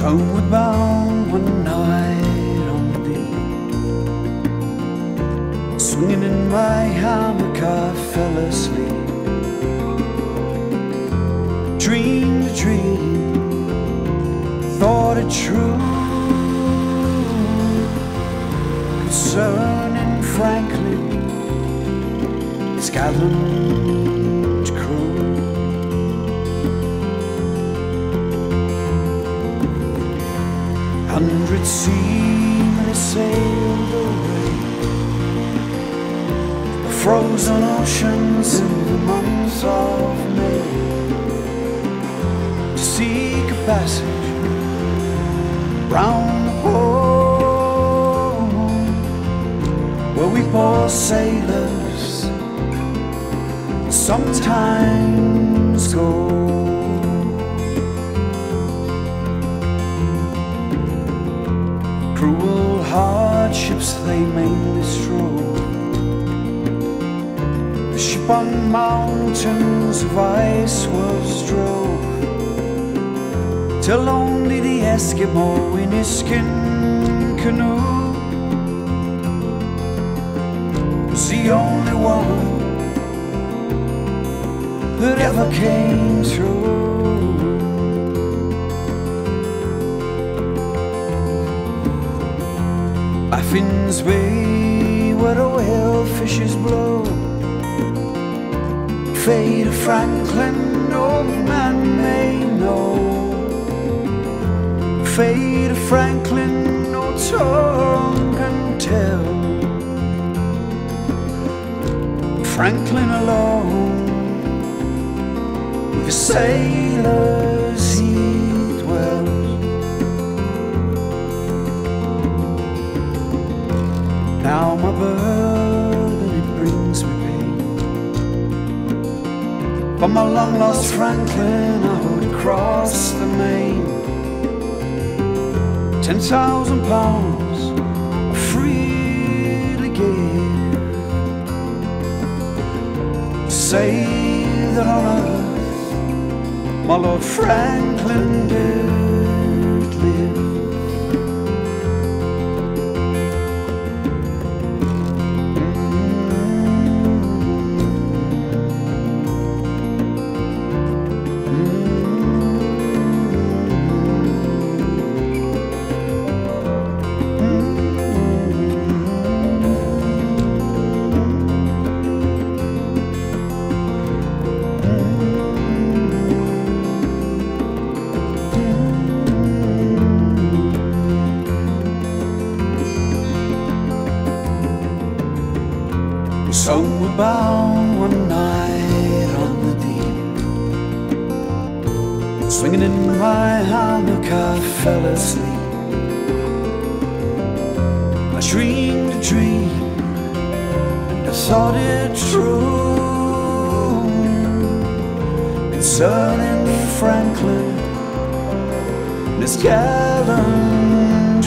homeward bound one night on the. Swinging in my hammock, I fell asleep. Dreamed a dream, thought it true. Concerning Franklin, gallant crew. Hundred seamen sailed away, the frozen oceans in the month of May, to seek a passage round the pole, where we poor sailors sometimes go. Cruel hardships they mainly strove. The ship on mountains of ice was drove till only the Eskimo in his skin canoe was the only one that ever came through. Baffin's Bay, where the whale fishes blow. Fate of Franklin, no man may know. Fate of Franklin, no tongue can tell. Franklin alone, with the sailors Now my burden it brings me pain. But my long lost Franklin out across the main. Ten thousand pounds I freely give say that on earth my Lord Franklin did So we're bound one night on the deep. Swinging in my hammock, I fell asleep. I dreamed a dream, and I thought it true. Concerning Franklin, and his gallant